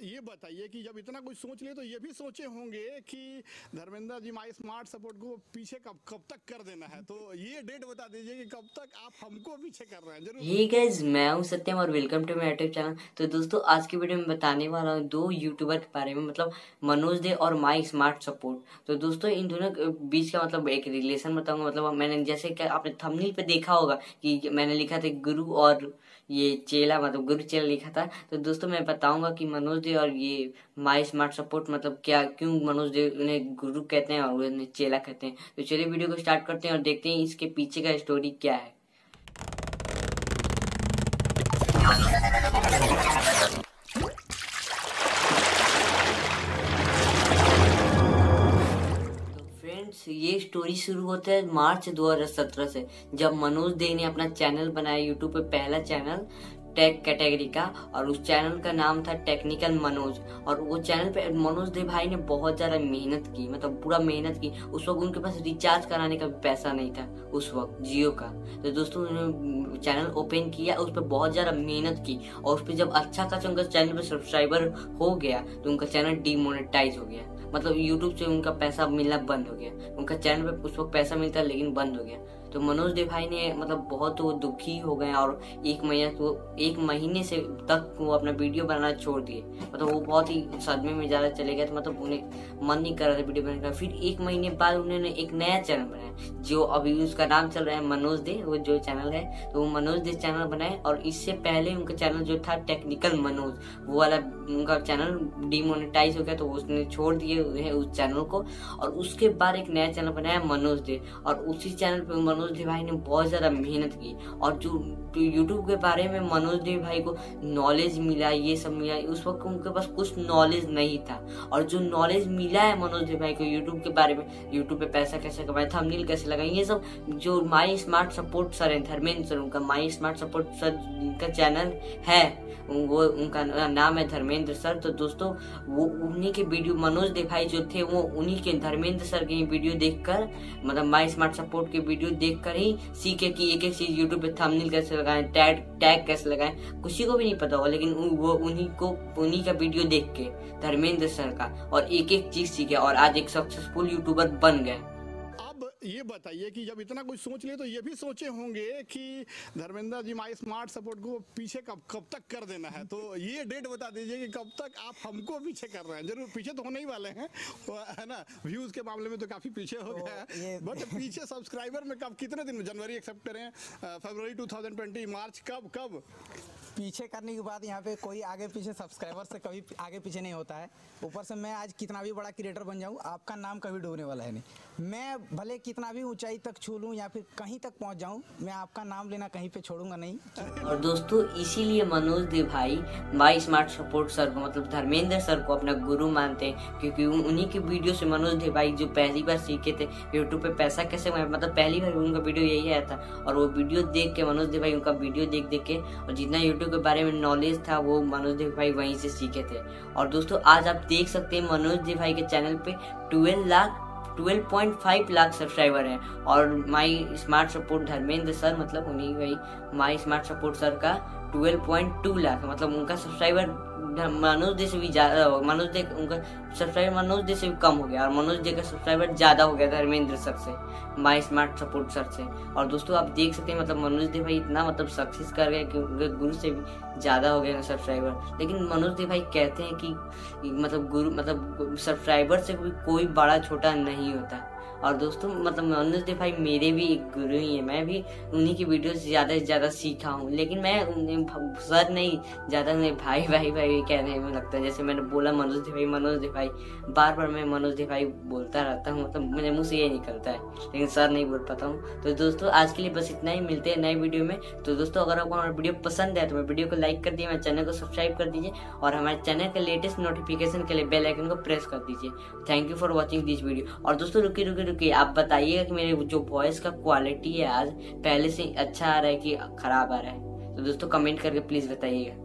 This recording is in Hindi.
ये बताइए कि जब इतना कुछ सोच लिए तो ये भी सोचे होंगे कि Dharmendra ji My Smart Support को पीछे कब कब तक कर देना है? तो ये डेट बता दीजिए कि कब तक आप हमको पीछे कर रहे हैं। ज़रूर। हे गाइस मैं हूँ सत्यम और welcome to my YouTube channel तो दोस्तों, आज की वीडियो में बताने वाला हूँ दो यूट्यूबर के बारे में मतलब मनोज दे और माई स्मार्ट सपोर्ट। तो दोस्तों, इन दोनों के बीच का मतलब एक रिलेशन बताऊँगा मतलब मैंने जैसे कि आपने थंबनेल पे देखा होगा कि मैंने लिखा था गुरु और ये चेला मतलब गुरु चेला लिखा था। तो दोस्तों, मैं बताऊँगा कि मनोज दे और ये माई स्मार्ट सपोर्ट मतलब क्या, क्यों मनोज दे उन्हें गुरु कहते हैं और उन्हें चेला कहते हैं? तो चलिए वीडियो को स्टार्ट करते हैं और देखते हैं इसके पीछे का स्टोरी क्या है। ये स्टोरी शुरू होता है मार्च 2017 से, जब मनोज दे ने अपना चैनल बनाया यूट्यूब पे पहला चैनल टेक कैटेगरी का और उस चैनल का नाम था टेक्निकल मनोज और वो चैनल पे मनोज दे भाई ने बहुत ज़्यादा मेहनत की मतलब पूरा मेहनत की। उस वक्त उनके पास रिचार्ज कराने का भी पैसा नहीं था उस वक्त, जियो का। तो दोस्तों, उन्होंने चैनल ओपन किया, उस पर बहुत ज़्यादा मेहनत की और उस पर जब अच्छा खासा उनका चैनल पे सब्सक्राइबर हो गया तो उनका चैनल डीमोनेटाइज हो गया। मतलब यूट्यूब से उनका पैसा मिलना बंद हो गया। उनका चैनल पे उस वक्त पैसा मिलता है लेकिन बंद हो गया। तो मनोज दे भाई ने मतलब बहुत वो दुखी हो गए और एक महीना तो एक महीने से तक वो अपना वीडियो बनाना छोड़ दिए। मतलब वो बहुत ही सदमे में ज़्यादा चले गए तो मतलब उन्हें मन नहीं कर रहा था वीडियो बनाने का। फिर एक महीने बाद उन्होंने एक नया चैनल बनाया, जो अभी उसका नाम चल रहा है मनोज दे वो जो चैनल है तो वो मनोज दे चैनल बनाए और इससे पहले उनका चैनल जो था टेक्निकल मनोज, वो वाला उनका चैनल डिमोनेटाइज हो गया तो उसने छोड़ दिए। उस चैनल को और उसके बाद एक नया चैनल बनाया मनोज दे और उसी चैनल पे मनोज दे भाई ने बहुत ज़्यादा मेहनत की और जो यूट्यूब के बारे में मनोज दे भाई को नॉलेज मिला, ये सब मिला, उस वक्त उनके पास कुछ नॉलेज नहीं था। और जो नॉलेज मिला है मनोज दे भाई को यूट्यूब के बारे में यूट्यूब पे पैसा कैसे कमाए थंबनेल कैसे लगाए ये सब जो माई स्मार्ट सपोर्ट सर है, धर्मेंद्र सर उनका माई स्मार्ट सपोर्ट सर का चैनल है, वो उनका नाम है धर्मेंद्र सर तो दोस्तों, वो उन्हीं के वीडियो मनोज दे भाई जो थे वो उन्हीं के, धर्मेंद्र सर के वीडियो देखकर मतलब माई स्मार्ट सपोर्ट के वीडियो देखकर ही सीखे कि एक एक चीज़ यूट्यूब पे थंबनेल कैसे लगाएँ टैग टैग कैसे लगाएँ किसी को भी नहीं पता होगा, लेकिन वो उन्हीं को, उन्हीं का वीडियो देख के, धर्मेंद्र सर का, और एक एक चीज़ सीखे, और आज एक सक्सेसफुल यूट्यूबर बन गए। ये बताइए कि जब इतना कुछ सोच लिए तो ये भी सोचे होंगे कि Dharmendra ji My Smart Support को पीछे कब कब तक कर देना है? तो ये डेट बता दीजिए कि कब तक आप हमको पीछे कर रहे हैं। ज़रूर पीछे तो होने ही वाले हैं। वो है ना व्यूज़ के मामले में तो काफ़ी पीछे हो गया है। बट पीछे सब्सक्राइबर में कब कितने दिन में? जनवरी एक्सेप्ट करें फरवरी 2020 मार्च कब कब? पीछे करने के बाद यहाँ पे कोई आगे पीछे सब्सक्राइबर से कभी आगे पीछे नहीं होता है। ऊपर से मैं आज कितना भी बड़ा क्रिएटर बन जाऊँ आपका नाम कभी डूबने वाला है नहीं। मैं भले कितना भी ऊंचाई तक छू लूँ या फिर कहीं तक पहुँच जाऊँ, मैं आपका नाम लेना कहीं पे छोड़ूँगा नहीं। और दोस्तों, इसीलिए मनोज दे भाई माई स्मार्ट सपोर्ट सर को मतलब धर्मेंद्र सर को अपना गुरु मानते हैं, क्योंकि उन्हीं की वीडियो से मनोज दे भाई जो पहली बार सीखे थे यूट्यूब पे पैसा कैसे मतलब पहली बार उनका वीडियो यही आया था, और वो वीडियो देख के, मनोज दे भाई उनका वीडियो देख देख के, और जितना यूट्यूब के बारे में नॉलेज था, वो मनोज देव भाई वहीं से सीखे थे। और दोस्तों, आज आप देख सकते हैं मनोज देव भाई के चैनल पे 12 लाख 12.5 लाख सब्सक्राइबर हैं। और My Smart Support Dharmendra sir मतलब उन्हीं माई स्मार्ट सपोर्ट सर का 12.2 लाख मतलब उनका सब्सक्राइबर मनोज दे से भी ज़्यादा मनोज दे उनका सब्सक्राइबर मनोज दे से भी कम हो गया और मनोज दे का सब्सक्राइबर ज़्यादा हो गया था धर्मेंद्र सर से माई स्मार्ट सपोर्ट सर से। और दोस्तों, आप देख सकते हैं मतलब मनोज दे भाई इतना मतलब सक्सेस कर गए कि उनके गुरु से भी ज़्यादा हो गया सब्सक्राइबर लेकिन मनोज दे भाई कहते हैं कि मतलब गुरु मतलब सब्सक्राइबर से भी कोई बड़ा छोटा नहीं होता। और दोस्तों मतलब मनोज दे भाई मेरे भी एक गुरु ही है। मैं भी उन्हीं की वीडियो ज़्यादा से ज़्यादा सीखा हूँ। लेकिन मैं सर नहीं, ज़्यादा नहीं भाई भाई भाई कहने में लगता है। जैसे मैंने बोला, मनोज दे भाई, मनोज दे भाई। बार बार मैं मनोज दे भाई बोलता रहता हूँ। मतलब मेरे मुँह से ये निकलता है। लेकिन सर नहीं बोल पाता हूँ। तो दोस्तों, आज के लिए बस इतना ही। मिलते हैं नए वीडियो में। तो दोस्तों, अगर आपको हमारा वीडियो पसंद है तो मैं वीडियो को लाइक कर दिए मेरे चैनल को सब्सक्राइब कर दीजिए और हमारे चैनल के लेटेस्ट नोटिफिकेशन के लिए बेल आइकन को प्रेस कर दीजिए। Thank you for watching this video और दोस्तों रुकी रुकिए रुकिए आप बताइएगा कि मेरे जो वॉइस का क्वालिटी है आज, पहले से अच्छा आ रहा है कि खराब आ रहा है? तो दोस्तों कमेंट करके प्लीज़ बताइएगा।